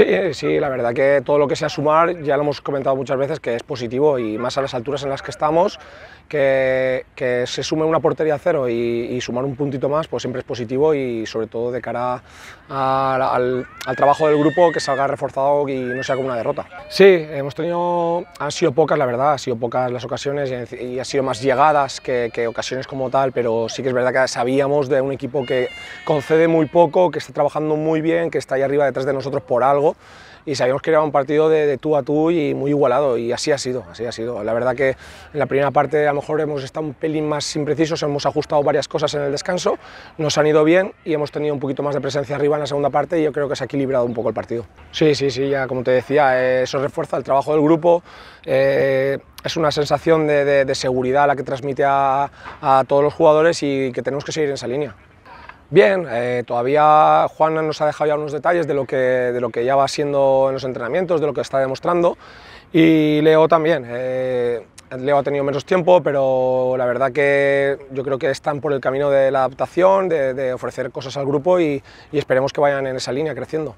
Sí, sí, la verdad que todo lo que sea sumar, ya lo hemos comentado muchas veces, que es positivo y más a las alturas en las que estamos, que, que se sume una portería a cero y, sumar un puntito más, pues siempre es positivo y sobre todo de cara al, trabajo del grupo que salga reforzado y no sea como una derrota. Sí, hemos tenido, han sido pocas la verdad, han sido pocas las ocasiones y, y han sido más llegadas que, que ocasiones como tal, pero sí que es verdad que sabíamos de un equipo que concede muy poco, que está trabajando muy bien, que está ahí arriba detrás de nosotros por algo y sabíamos que era un partido de, tú a tú y muy igualado y así ha sido, así ha sido. La verdad que en la primera parte a lo mejor hemos estado un pelín más imprecisos, hemos ajustado varias cosas en el descanso, nos han ido bien y hemos tenido un poquito más de presencia arriba en la segunda parte y yo creo que se ha equilibrado un poco el partido. Sí, sí, sí, ya como te decía, eh, eso refuerza el trabajo del grupo, eh, es una sensación de, seguridad la que transmite a, a todos los jugadores y que tenemos que seguir en esa línea. Bien, eh, todavía Juan nos ha dejado ya unos detalles de lo, que, de lo que ya va siendo en los entrenamientos, de lo que está demostrando y Leo también. Eh, Leo ha tenido menos tiempo, pero la verdad que yo creo que están por el camino de la adaptación, de, ofrecer cosas al grupo y esperemos que vayan en esa línea creciendo.